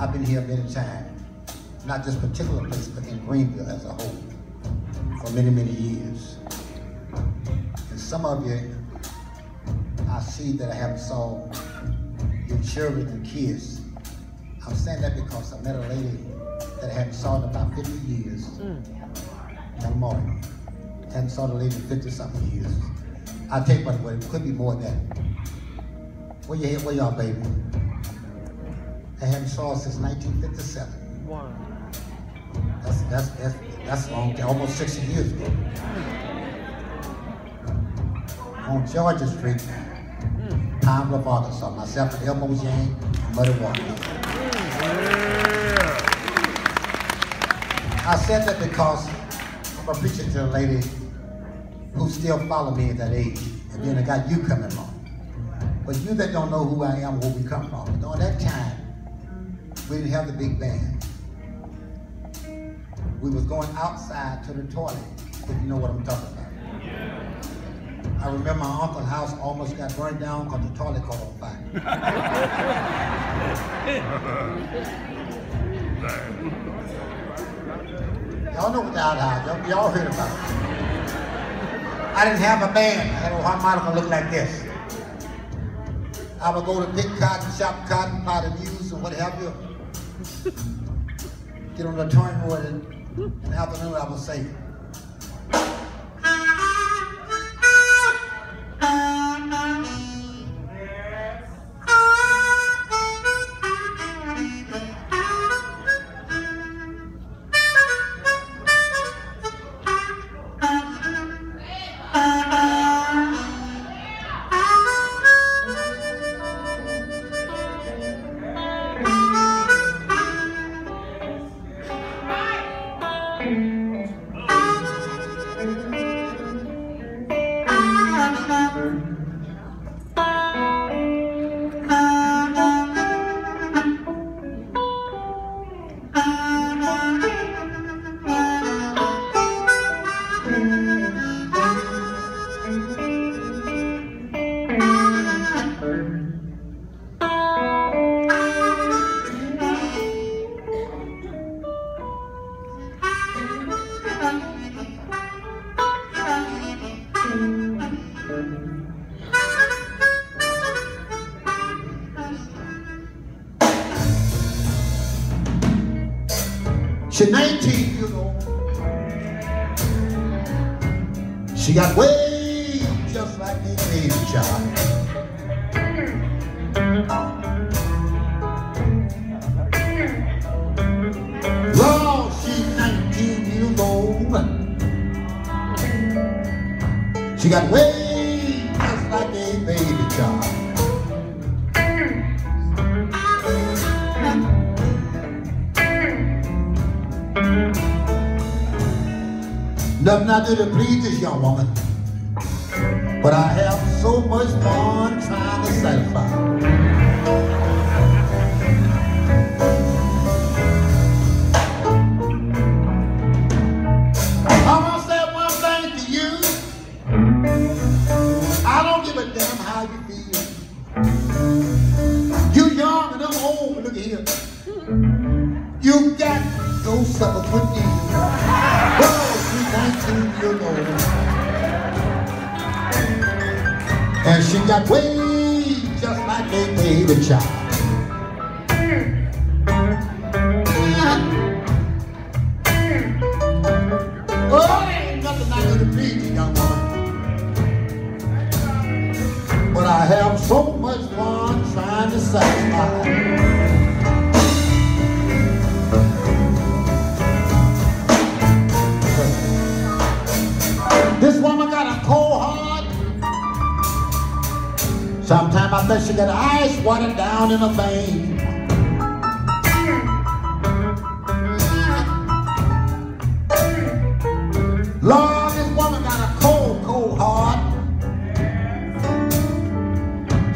I've been here many times, not just particular place, but in Greenville as a whole, for many, many years. And some of you, I see that I haven't saw your children and kids. I'm saying that because I met a lady that I haven't saw in about 50 years. Mm. Young morning. Haven't saw the lady in 50 something years. I'll take one away. It could be more than that. Where you Where y'all, baby? I haven't saw since 1957. Wow. That's that's that's that's long. Almost 60 years ago. On Georgia Street, mm. Pine Arkansas. Myself and Elmore James and Muddy Waters. I said that because I'm a preacher to a lady who still follow me at that age. And then I got you coming along. But you that don't know who I am, where we come from, during that time, we didn't have the big band. We was going outside to the toilet, if you know what I'm talking about. I remember my uncle's house almost got burned down because the toilet caught on fire. y'all know what the outhouse, y'all heard about it. I didn't have a band. I had a harmonica look like this. I would go to pick cotton, shop cotton, buy the news or what have you. Get on the touring board and the afternoon I would say, 19 years old. She got way just like a baby child. Lord, she's 19 years old. She got way Nothing I do to please this young woman. But I have so much fun trying to satisfy. Baby Sometimes I bet she got ice water down in her vein. Lord, this woman got a cold, cold heart.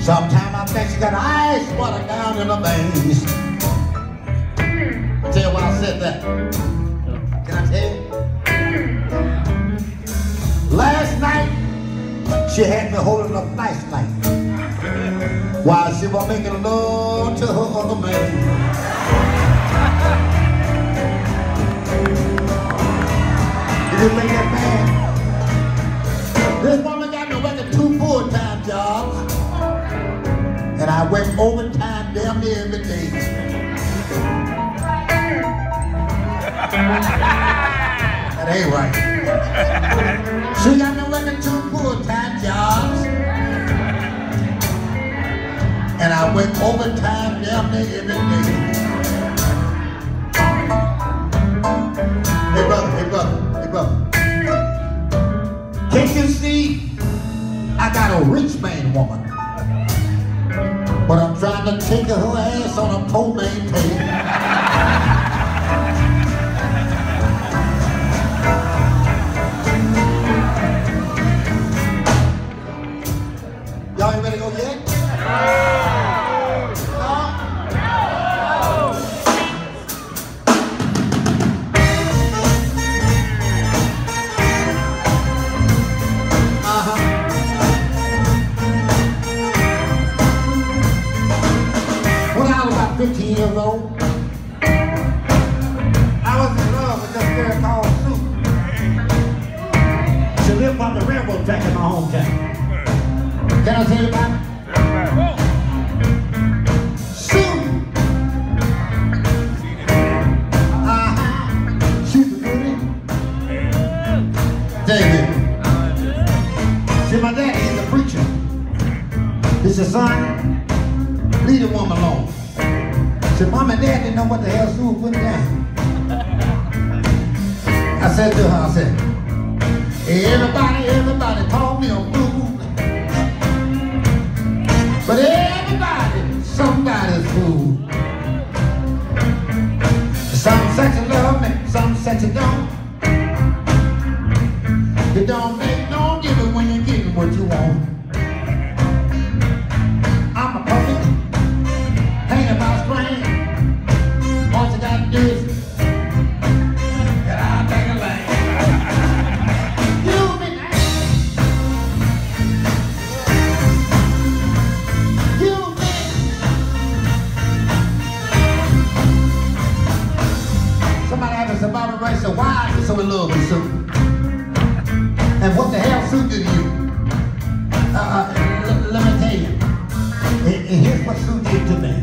Sometimes I bet she got ice water down in her veins. Tell you why I said that. Can I tell you? Last night, she had me holding a flashlight why she was making love to her other man. you look make that man. This woman got no better two full-time jobs. And I work overtime damn near every day. that ain't right. She got me working two full-time jobs. I work overtime damn near every day. Hey brother, hey brother, hey brother. Can't you see? I got a rich man woman. But I'm trying to take her ass on a poor man table. Can I tell you about. David. See, my daddy is a preacher. He said, son, leave the woman alone. Said, mom and dad didn't know what the hell Sue was putting down. I said to her, I said, everybody, everybody called me a everybody, somebody's fool. Some section love me, some section don't. What the hell Sue did to you? Uh, uh, let me tell you. Here's what Sue did to me.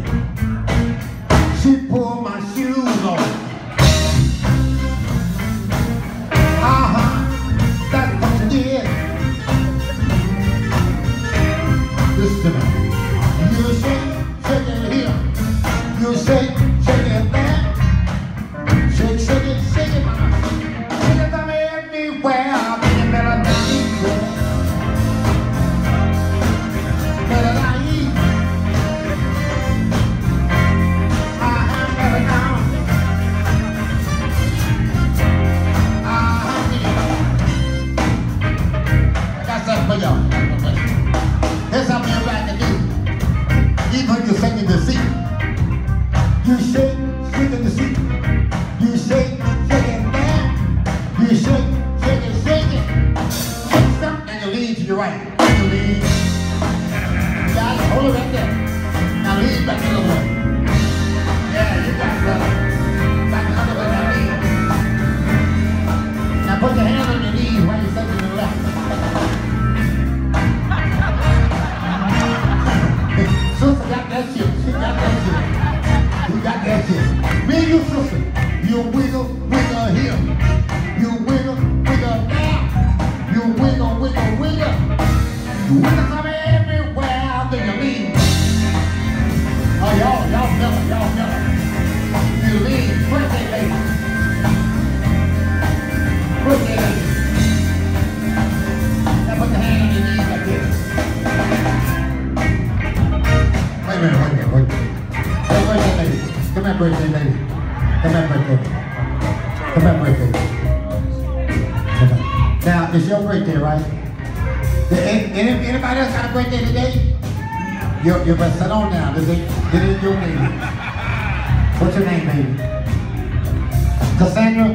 Birthday lady. Come here, birthday. Come here, birthday. Come here. Now, it's your birthday, right? Did any, any- anybody else got a birthday today? You, you better sit on down. This ain't, this ain't your name. What's your name, baby? Cassandra?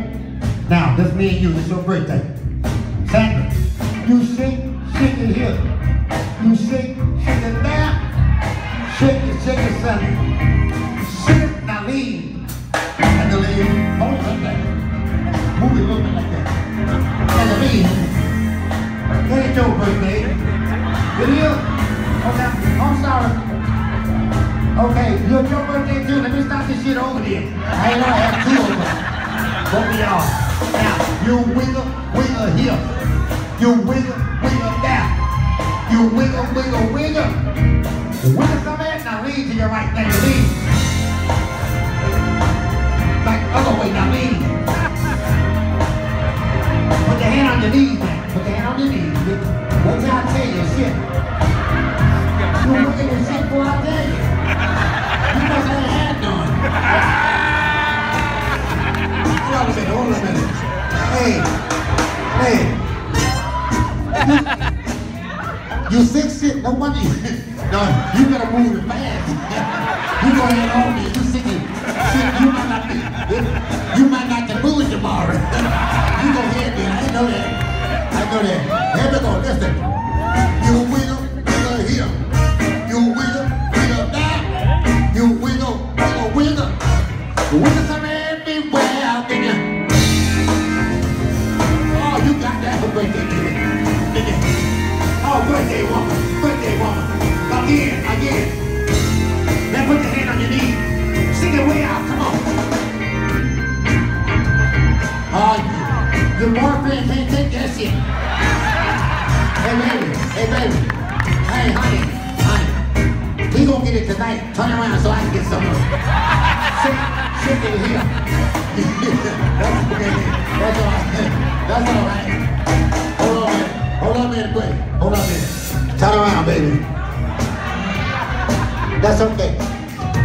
Now, this me and you. It's your birthday. Sandra, you shake, shake it here. You shake, shake it there. Shake it, shake it, son. Shake now lean. And the lean, you wiggle, wiggle here. You wiggle, wiggle there. You wiggle, wiggle, wiggle. Wiggle some ass. Now lean to your right. Now hey. You sick shit, no wonder you. No, you better move it fast. You go ahead on me, you sick it. Shit, you might not be, you might not can move tomorrow. You go ahead then, I know that. I know that. Here we go, listen. You wiggle, wiggle here. You wiggle, wiggle there. You wiggle, wiggle, wiggle. Wiggle hey, baby. Hey, honey, honey. He gonna get it tonight. Turn around so I can get some of it. Shake, shake it here. That's okay. That's all right. That's all right. Hold on minute. Hold on minute, wait. Hold on minute. Turn around, baby. That's okay.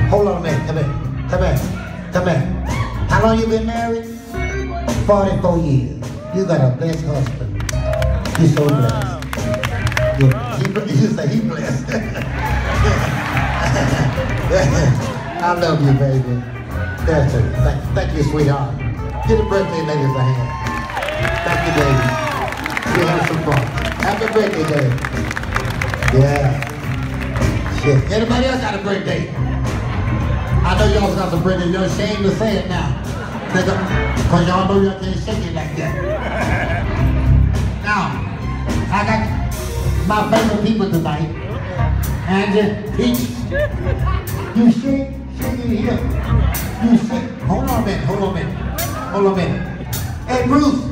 Hold on minute. Come here. Come here. Come here. How long you been married? 44 years. You got a blessed husband. You're so blessed. He, say he blessed. I love you, baby. That's it. Thank, thank you, sweetheart. Give birthday ladies a hand. Thank you, baby. We have some fun. Happy birthday, baby. Yeah. Shit. Anybody else got a birthday? I know y'all got some birthday. You're ashamed to say it now. Because y'all know y'all can't shake it like that. My favorite people tonight. And uh, Peach. You shake, shake it here. You shake. Hold on a minute, hold on a minute. Hold on a minute. Hey, Bruce.